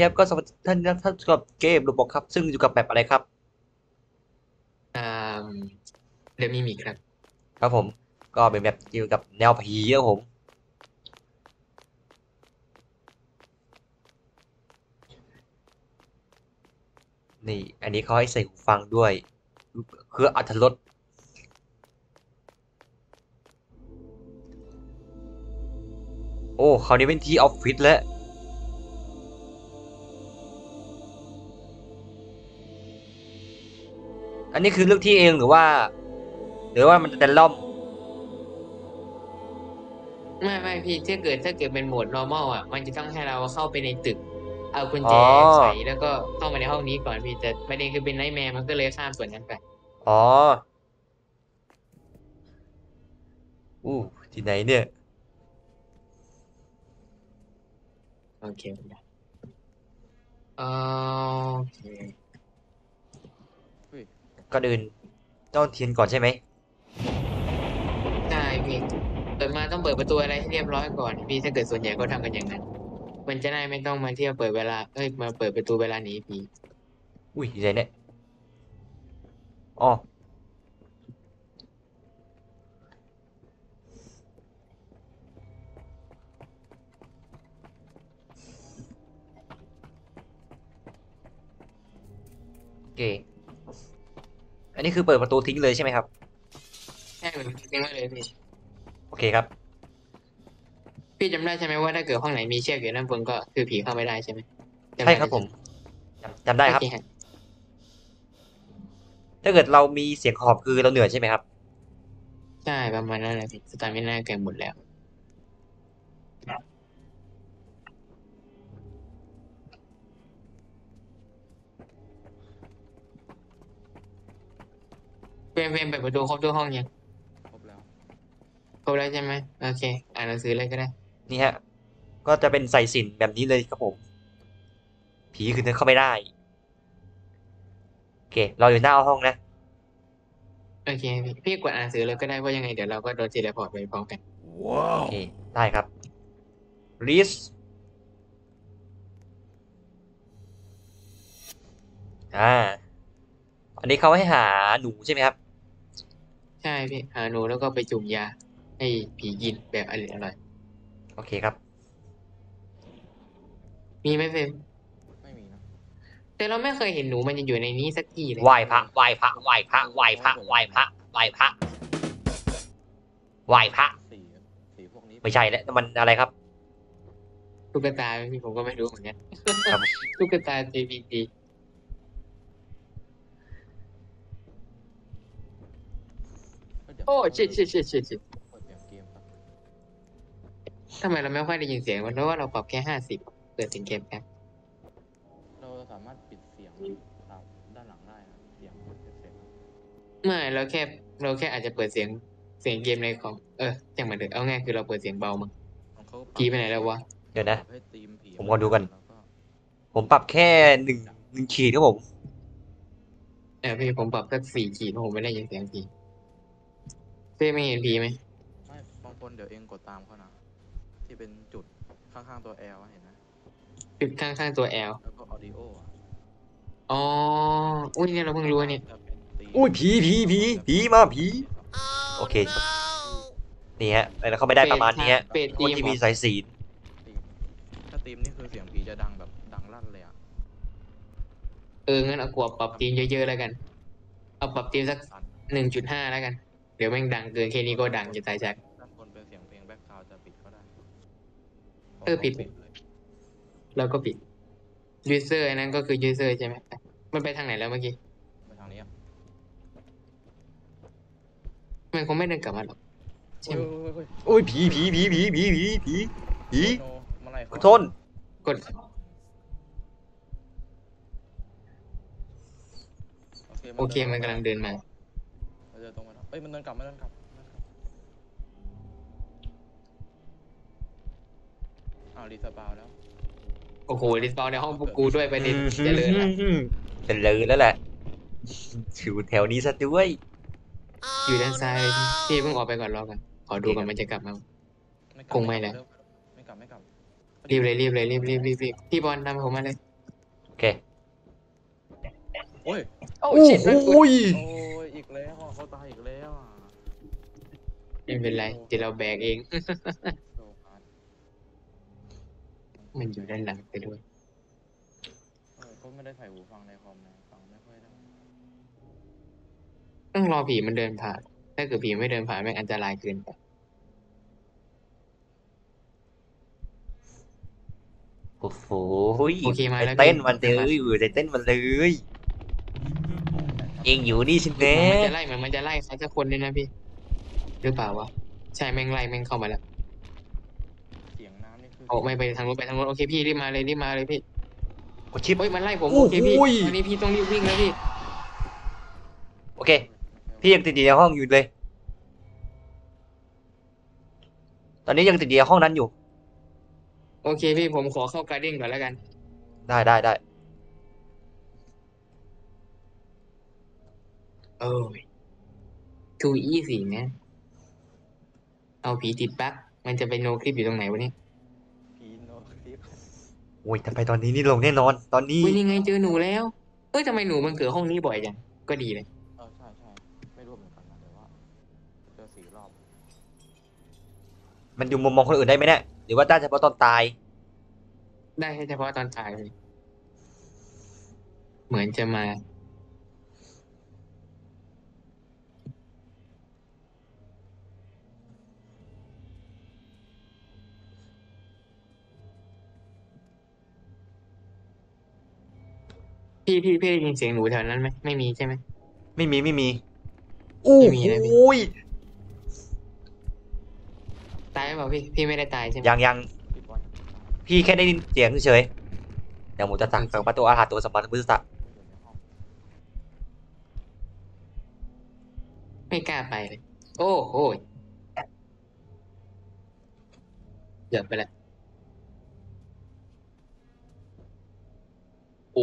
โอเคครับก็สวัสดีท่านท่านกับเกมรูบอกครับ ซึ่งอยู่กับแบบอะไรครับอ่าเดยวมีมีครับ ครับผม ก็เป็นแบบเกี่ยวกับแนวผีครับผม นี่ อันนี้เขาให้ใส่หูฟังด้วยเพื่ออัธรสโอ้คราวนี้เป็นที่ออฟฟิศแล้ว นนี้คือเลือกที่เองหรือว่า หรือว่ามันจะล่อมไม่ไม่พี่ถ้าเกิดถ้าเกิดเป็นโหมด normal อะ มันจะต้องให้เราเข้าไปในตึก เอากุญแจอ๋อใส่แล้วก็เข้ามาในห้องนี้ก่อนพี่แต่ประเด็นคือเป็นไนท์แมร์มันก็เลยข้ามส่วนนั้นไปอ๋ออู้ที่ไหนเนี่ยโอเคโอเค ก็เดินต้องเทียนก่อนใช่ไหมได้พี่เปิดมาต้องเปิดประตูอะไรให้เรียบร้อยก่อนพี่ถ้าเกิดส่วนใหญ่ก็ทำกันอย่างนั้น มันจะได้ไม่ต้องมาเที่ยวเปิดเวลาเอ้ยมาเปิดประตูเวลาหนีผีอุ้ยที่ไหนเนี่ยอ๋อโอเค อันนี้คือเปิดประตูทิ้งเลยใช่ไหมครับใช่เหมือนจริงๆเลยพี่โอเคครับ พี่จำได้ใช่ไหมว่าถ้าเกิดห้องไหนมีเชือกอยู่ด้านบนก็คือผีเข้าไม่ได้ใช่ไหมจำใช่ได้ครับไหผมจำจำได้ครับโอเฮะถ้าเกิดเรามีเสียงขอบคือเราเหนื่อยใช่ไหมครับ ใช่ประมาณนั้นแหละพี่สตาร์มิน่าเกินหมดแล้ว มเฟรมเปิดประตูครบทุกห้องยังครบแล้ว ครบแล้วใช่ไหมโอเค อ่านหนังสือเลยก็ได้ นี่ฮะ ก็จะเป็นใส่สินแบบนี้เลยครับผม ผีคือเดินเข้าไม่ได้ โอเค เราอยู่หน้าห้องนะ โอเค พี่พี่กดอ่านหนังสือเลยก็ได้เพราะยังไงเดี๋ยวเราก็โดน teleport ไปพร้อมกันโอเค ได้ครับ list อ่า อันนี้เขาให้หาหนูใช่ไหมครับ ใช่พี่หาหนูแล้วก็ไปจุ่มยา ให้ผีกินแบบอร่อยอร่อยโอเคครับ มีไหมเฟรมไม่มีนะแต่เราไม่เคยเห็นหนูมันจะอยู่ในนี้สักทีเลยไหว้พระไหว้พระไหว้พระไหว้พระไหว้พระไหว้พระไหว้พระสีสีพวกนี้ไม่ใช่แล้วมันอะไรครับ ตุ๊กตาพี่ผมก็ไม่รู้เหมือนกัน ครับ ตุ๊กตา JPG ก็เดี๋ยว โอ้ชิดชิดชิดชิดชิดเปิดเสียงเกมครับทำไมเราไม่ค่อยได้ยินเสียงมันเพราะว่าเราปรับแค่ห้าสิบเปิดเสียงเกมแป๊บเราสามารถปิดเสียงตามด้านหลังได้นะเสียงเสียงไม่เราแค่เราแค่อาจจะเปิดเสียงเสียงเกมในคอมเออจังมันเถอะเอาง่ายคือเราเปิดเสียงเบามั้งของเขาผีไปไหนแล้ววะเดี๋ยวนะปรับให้ธีมผีผมขอดูก่อน แล้วก็ผมปรับแค่หนึ่งหนึ่งขีดครับผม เออพี่ผมปรับสักสี่ขีดเพราะผมไม่ได้ยินเสียงผีเพ่ไม่เห็นผีไหมไม่บางคนเดี๋ยวเองกดตามเขานะที่เป็นจุดข้างๆตัว L อะเห็นไหมจุดข้างๆตัว L แล้วก็ audio อะอ๋ออุ้ยเนี่ยเราเพิ่งรู้เนี่ยจะเป็นธีมอุ้ยผีผีผีผีมาผี โอเคครับนี่ฮะแล้วเขาไม่ได้ประมาณนี้ฮะเป็ดคนทีมที่เหรมีอสายศีลธีมถ้าธีมนี่คือเสียงผีจะดังแบบดังลั่นเลยอะเอองั้นเอากลัวปรับตีมเยอะๆแล้วกัน เอาปรับตีมสักสั่นหนึ่งจุดห้าแล้วกัน เดี๋ยวแม่งดังเกินแค่นี้ก็ดังจะตายจากด้านบนเป็นเสียงเพลงแบ็คกราวจะปิดก็ได้เออปิด เลยแล้วก็ปิด user อันนั้นก็คือ user ใช่ไหมมันไปทางไหนแล้วเมื่อกี้ ไปทางนี้อะมันคงไม่เดินกลับมาหรอกใช่ไหมโอ้ยโอ้ยโอ้ยอุ้ยผีผีผีผีผีผีผีผีโนเมื่อไหร่ขอโทษกดโอเคมันกำลังเดินมาเรา เดินตรงมาแล้วเอ้ยมันเดินกลับมันเดินกลับมันเดินกลับอ้าวรีสปาวแล้ว โอ้โหรีสปาวในห้องพวกกูด้วยประเด็นเจริญละเจริญแล้วแหละ อยู่แถวนี้ซะด้วยอยู่ด้านซ้ายพี่เพิ่งออกไปก่อนรอกันขอดูก่อนมันจะกลับมาไม่กลับคงไม่แหละ ไม่กลับไม่กลับรีบเลยรีบเลยรีบรีบรีบรีบพี่บอลตามผมมาเลยโอเค โอ้ยโอ้โอ้ชิดมันโหกุดยโอ้ยอีกแล้วอะเขาตายอีกแล้วอะ ไม่เป็นไรเดี๋ยวเราแบกเองโซฮาร์ดมันอยู่ด้านหลังไปด้วยเออก็ไม่ได้ใส่หูฟังในคอมนะฟังไม่ค่อยได้ต้องรอผีมันเดินผ่าน ถ้าเกิดผีไม่เดินผ่านแม่งอันตรายเกินไปโอ้โหโอเคมาไปแล้วเต้นพี่มันเลยอยู่ไปเต้นมันเลยเองอยู่นี่ใช่ไหมมันจะไล่เหมือนมันจะไล่ใครสักคนเลยนะพี่ หรือเปล่าวะใช่แม่งไล่แม่งเข้ามาแล้วเสียงน้ำนี่คือโอ้ไม่ไปทางนู้นไปทางนู้นโอเคพี่รีบมาเลยรีบมาเลยพี่โอ้ชิป เฮ้ยมันไล่ผมโอ้โอเคพี่โหยตอนนี้พี่ต้องรีบวิ่งแล้วพี่โอเค พี่ยังติดอยู่ในห้องอยู่เลย ตอนนี้ยังติดอยู่ในห้องนั้นอยู่ โอเคพี่ผมขอเข้าการ์เด้นก่อนแล้วกันได้ได้ได้ เออทูอีสี่นะ เอาผีติดบั๊กมันจะเป็นโนคลิปอยู่ตรงไหนวะเนี่ยพีโนคลิปโอ้ยแต่ไปตอนนี้นี่ลงแน่นอน ตอนนี้อุ้ยนี่ไงเจอหนูแล้วเอ้ยทำไมหนูมันเกิดห้องนี้บ่อยจังก็ดีเลยเออใช่ใช่ไม่รู้เหมือนกันนะแต่ว่าเจอสี่รอบมันอยู่มุมมองคนอื่นได้ไหมเนี่ยหรือว่าได้เฉพาะตอนตาย ได้แค่เฉพาะตอนตายเลยเหมือนจะมา พี่พี่พี่ได้ยินเสียงหนูแถวนั้นไหมไม่มีใช่ไหม ไม่มีไม่มีโอ้ไม่มีนะพี่โอ้ยตายหรือเปล่าพี่พี่ไม่ได้ตายใช่ไหมยังยังพี่บอลยังไม่ตายพี่แค่ได้ยินเสียงเฉยๆอย่างหมูจะสั่งสั่งประตูอาหารตัวสัมปันพุทธะอยู่ในห้องไม่กล้าไปเลย โอ้โหยเดือบไปแล้ว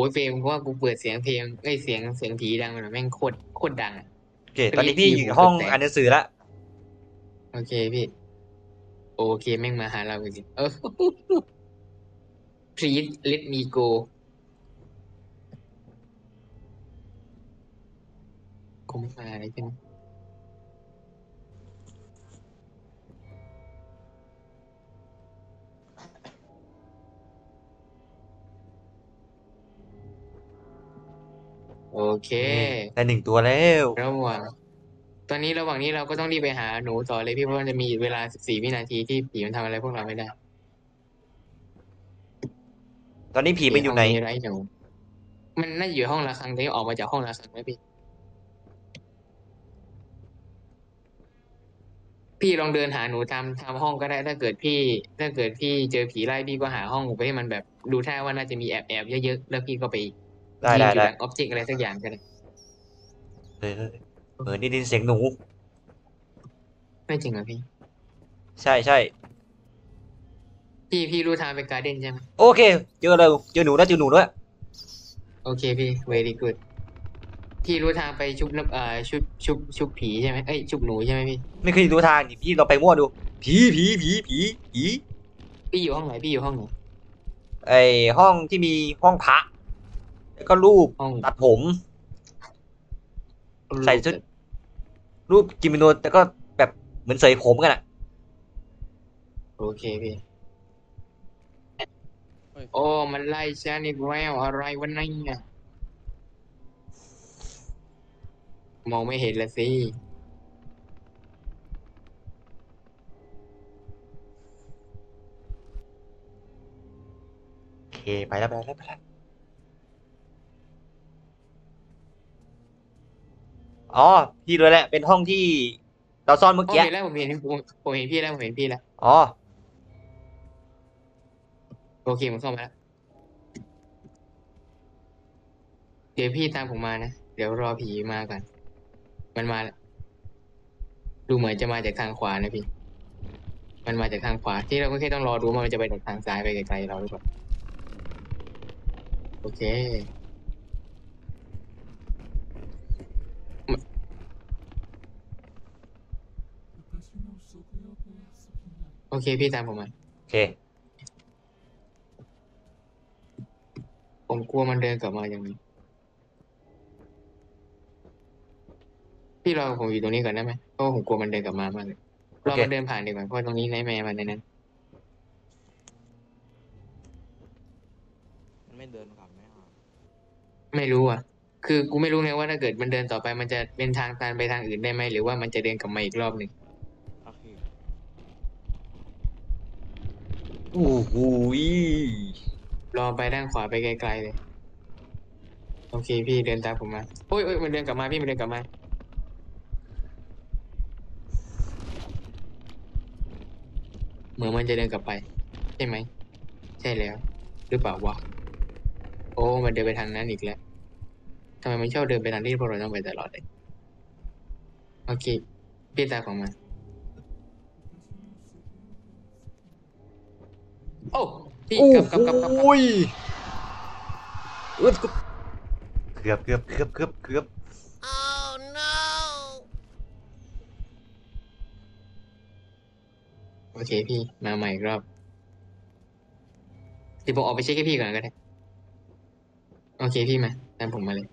อ้ยเฟรมเพราะว่ากูเปิดเสียงเพลงเอ้ยเสียงเสียงผีดังมันแม่งโคตรโคตรดังอะโอเค ตอนนี้พี่อยู่ในห้องอ่านหนังสือละโอเคพี่โอเคแม่งมาหาเราจริงเออ please let me go คงไม่มาอะไรใช่ เคได้หนึ่งตัวแล้วระหว่างตอนนี้ระหว่างนี้เราก็ต้องรีบไปหาหนูต่อเลยพี่เพราะมันจะมีเวลา14วินาทีที่ผีมันทำอะไรพวกเราไม่ได้ตอนนี้ผีมันอยู่ไหนห้งไร้หนูมันน่าจะอยู่ห้องละครังแต่ออกมาจากห้องละครังไหมพี่ พี่ลองเดินหาหนูตามตามห้องก็ได้ ถ้าเกิดพี่ ถ้าเกิดพี่เจอผีไล่พี่ก็หาห้องไปให้มันแบบดูท่าว่าน่าจะมีแอบแอบเยอะๆแล้วพี่ก็ไป ได้ยืนได้อยู่ได้หลังอ็อบเจกต์อะไรสักอย่างก็ได้เออเออนี่ได้ยินเสียงหนู ไม่จริงเหรอพี่ ใช่ใช่พี่พี่รู้ทางไปการ์เด้นใช่ไหมโอเค เจอเลยเจอหนูแล้วเจอหนูด้วยโอเคพี่ very good พี่รู้ทางไปชุบน้ำเอ่อชุบชุบชุบผีใช่ไหมเอ้ยชุบหนูใช่ไหมพี่ ไม่เคยรู้ทางนี่พี่เราไปมั่วดู ผีผีผีผีผีพี่อยู่ห้องไหนพี่อยู่ห้องไหนไอห้องที่มีห้องพระ แล้วก็รูปห้องตัดผม ใส่ชุด รูปกิมมิโนแต่ก็แบบเหมือนเสยผมกันอะโอเคพี่เฮ้ยโอ้มันไล่ฉันอีกแล้วอะไรวะเนี่ยมองไม่เห็นละสิโอเคไปแล้วไปแล้วไปแล้ว อ๋อพี่รู้แล้วเป็นห้องที่เราซ่อนเมื่อโอ้กี้ เห็นแล้วผมเห็นผมผมเห็นพี่แล้วผมเห็นพี่แล้วอ๋อ โอเคผมเข้ามาแล้วเดี๋ยวพี่ตามผมมานะเดี๋ยวรอผีมาก่อนมันมาแล้วดูเหมือนจะมาจากทางขวานะพี่ มันมาจากทางขวา ที่เราก็แค่ต้องรอดูว่ามันจะไปจากทางซ้ายไปไกลๆเราหรือเปล่าโอเค โอเคพี่ตามผมมาโอเค ผมกลัวมันเดินกลับมาอย่างนี้ พี่รอผมอยู่ตรงนี้ก่อนได้ไหมเพราะว่าผมกลัวมันเดินกลับมามากเลยรอมันเดินผ่านดีกว่าเพราะตรงนี้ไนท์แมร์มันในนั้น มันไม่เดินกลับไหมอะไม่รู้อะ คือกูไม่รู้ไงว่าถ้าเกิดมันเดินต่อไปมันจะเป็นทางตันไปทางอื่นได้ไหมหรือว่ามันจะเดินกลับมาอีกรอบหนึ่ง โอเค โอ้โหรอไปด้านขวาไปไกลๆเลย โอเคพี่เดินตามผมมาโอ้ยโอ้ยมันเดินกลับมาพี่มันเดินกลับมา เหมือนมันจะเดินกลับไป ใช่ไหม ใช่แล้ว หรือเปล่าวะ โอ้ มันเดินไปทางนั้นอีกแล้วทำไมมันชอบเดินไปทางที่พวกเราต้องไปตลอดเลย โอเค พี่ตามของมัน โอ้พี่โอ้กลับกลับกลับกลับกลับโหยเอื้อเกือบเกือบเกือบเกือบเกือบโอเคพี่มาใหม่อีกรอบเดี๋ยวผมออกไปเช็คให้พี่ก่อนก็ได้ โอเคพี่มาตามผมมาเลย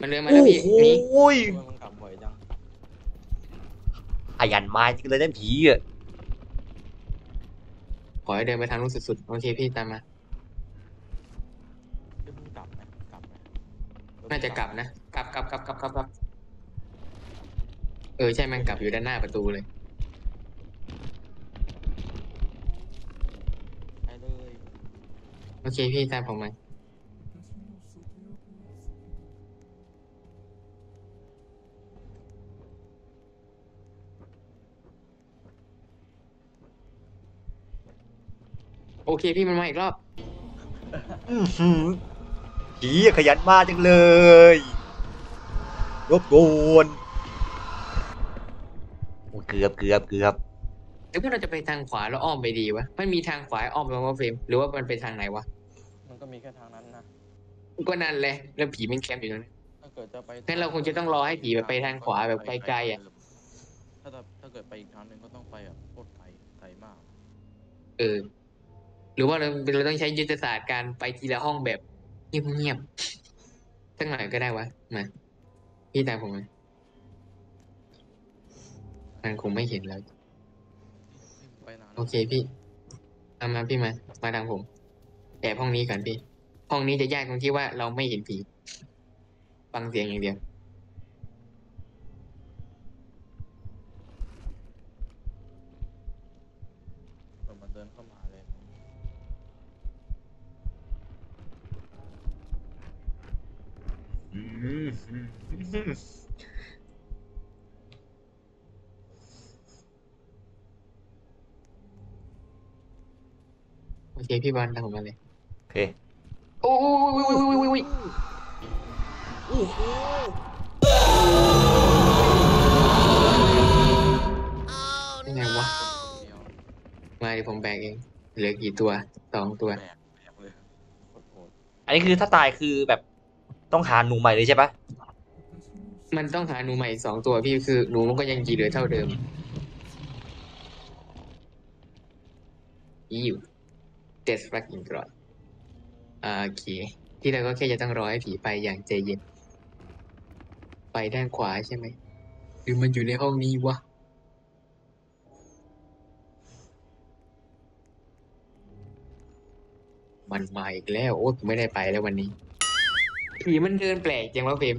มันเดินมาแล้วพี่โอ้นี่โหยทำไมมันกลับบ่อยจัง ขยันมาจริงเลยนั่นผีอะ ขอให้เดินไปทางนู้นสุดๆ โอเคพี่ตามมาเอ้ยมันกลับไหมกลับไหมน่าจะกลับนะ กลับกลับกลับกลับกลับกลับเออใช่มันกลับอยู่ด้านหน้าประตูเลย ไปเลย โอเคพี่ตามผมมา โอเคพี่มันมาอีกรอบ อื้อหือผีอะขยันมาจังเลย รบกวนโอ้เกือบเกือบเกือบหรือว่าเราจะไปทางขวาแล้วอ้อมไปดีวะ มันมีทางขวาอ้อมไปว่าเฟรมหรือว่ามันไปทางไหนวะ มันก็มีแค่ทางนั้นนะ ก็นั่นเลยแล้วผีมันแคมป์อยู่ตรงนั้น ถ้าเกิดจะไปงั้นเราคงจะต้องรอให้ผีแบบไปทางขวาแบบไกลๆอะถ้าจะถ้าเกิดไปอีกทางหนึ่งก็ต้องไปแบบโคตรไกลไกลมาก เออ หรือว่าเราเราต้องใช้ยุทธศาสตร์การไปทีละห้องแบบเงียบๆสักหน่อยก็ได้วะมาพี่ตามผมมามันคงไม่เห็นแล้ว ไปนานโอเคพี่ตามมาพี่มา มาทางผม แต่ห้องนี้ก่อนพี่ ห้องนี้จะยากตรงที่ว่าเราไม่เห็นผี ฟังเสียงอย่างเดียว เออมันเดินเข้ามาเลย อืม โอเคพี่บอลตามผมมาเลยโอเคโอ้ยยังไงวะเดียวมาเดี๋ยวผมแบกเอง เหลือกี่ตัวสองตัวแบกแบกเลยโคตรโหดอันนี้คือถ้าตายคือแบบต้องหาหนูใหม่เลยใช่ปะมันต้องหาหนูใหม่อีกสองตัวพี่คือหนูมันก็ยังกี่เหลือเท่าเดิมอีอยู่ เดสฟักอินกรอดโอเค ที่เราก็แค่จะต้องรอให้ผีไปอย่างใจเย็น ไปด้านขวาใช่ไหม หรือมันอยู่ในห้องนี้วะ มันมาอีกแล้ว โอ้ผมไม่ได้ไปแล้ววันนี้ ผีมันเดินแปลกจังวะเฟม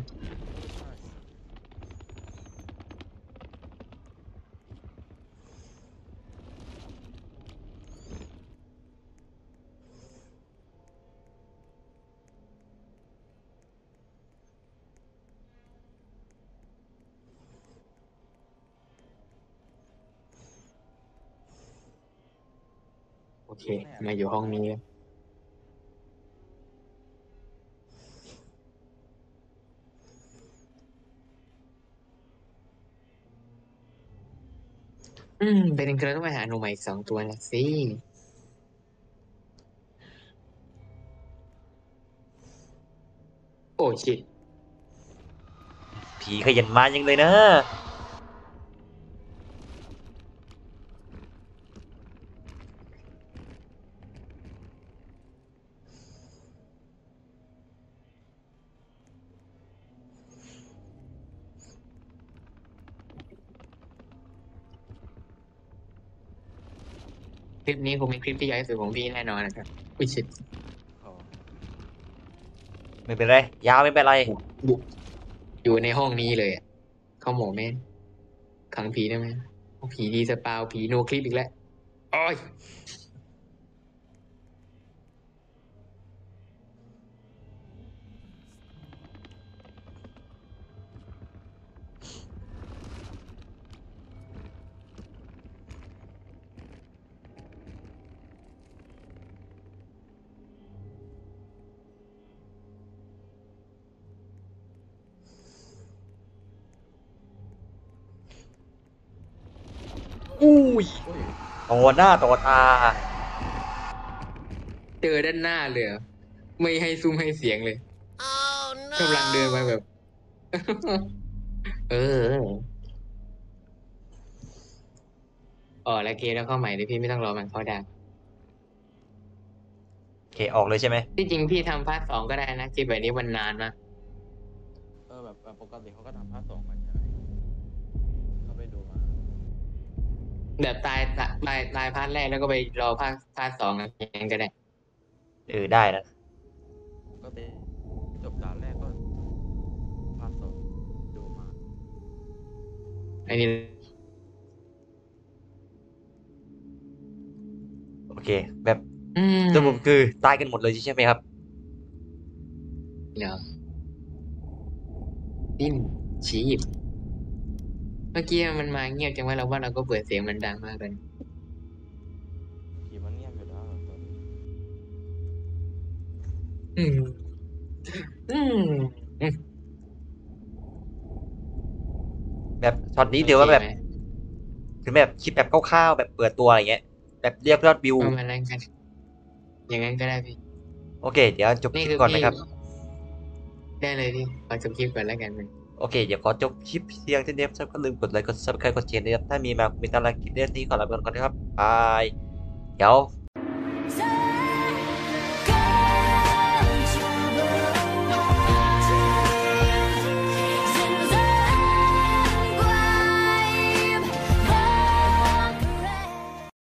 เค มาอยู่ห้องนี้แล้วอืมเป็นเกลือต้องไปหาหนูใหม่อีกสองตัวนะสิ โอ้ชิต ผีขยันมาจังเลยนะ คลิปนี้คงเป็นคลิปที่ใหญ่ที่สุดของพี่แน่นอนนะครับอุ้ยชิดเขาไม่เป็นไร ยาวไม่เป็นไรบุกอยู่ในห้องนี้เลยอะเข้าหมอแม่นขังผีได้ไหมผีดีสปาวผีโนคลิปอีกแล้วโอ้ย ยอุ้ยต่อหน้าต่อตา เจอด้านหน้าเลยเหรอไม่ให้ซุ้มให้เสียงเลยกำลังเดินไปแบบ เอออ๋อแล้วเกมแล้วเข้าใหม่เลยพี่ไม่ต้องรอมันเข้าดังโอเคออกเลยใช่ไหมที่จริงพี่ทำพาร์ทสองก็ได้นะคลิปแบบนี้มันนานมากเออแบบแบบปกติเขาก็ทำภาคสองกัน แบบตายตายตายตาย part แรกแล้วก็ไปรอภาคภาคสองอะไรอย่างนั้นก็ได้เออได้นะปกติจบด่านแรกก็ภาคสองดูมาอันนี้โอเค แบบอืมสรุปคือตายกันหมดเลยใช่ไหมครับเหรอดิ้นชีพเมื่อกี้มันมาเงียบจังว่าเราว่าเราก็เปิดเสียงมันดังมากเลยผีมันเงียบอยู่แล้วตอนนี้อืม อืม แบบช็อตนี้เดี๋ยวว่าแบบคือแบบคลิปแบบคร่าวๆแบบเปิดตัวอะไรเงี้ย แบบเรียกยอดวิวประมาณนั้นกันอย่างนั้นก็ได้พี่ โอเค เดี๋ยวจบคลิปก่อนนะครับ ได้เลยพี่ขอจบคลิปก่อนแล้วกันมัน โอเค เดี๋ยวขอจบคลิปเพียงเท่านี้ครับก็ลืมกดไลค์กด subscribe กดแชร์นะครับ ถ้ามีมาคอมเมนต์อะไรคลิปเรื่องนี้ขอนแล้วกันก่อนนะครับบายเดี๋ยว